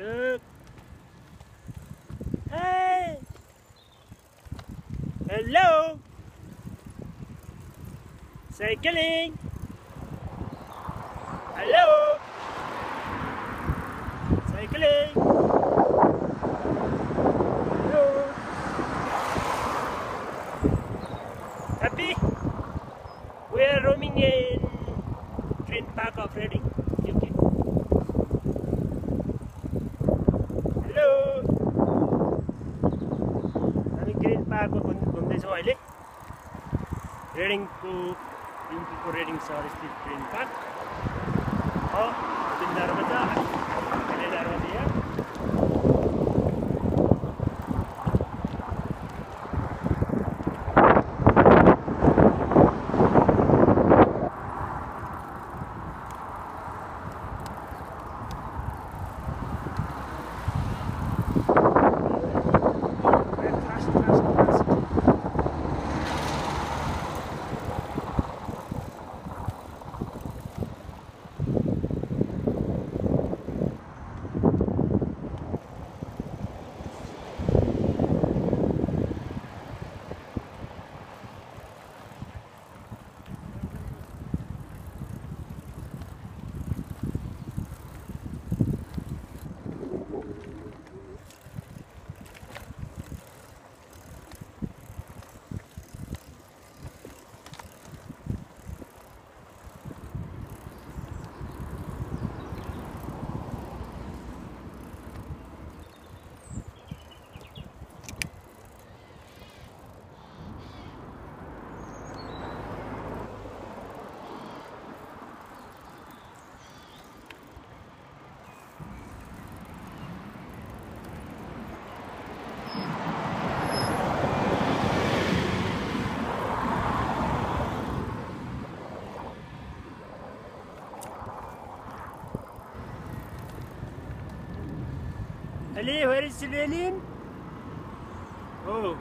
Hey. Hello. Cycling. Hello. आएको घुम्दैछौँ अहिले। रेडिङको युपीको reading छ स्थित ट्रेन पार्क। اللي هو السبيلين أوه.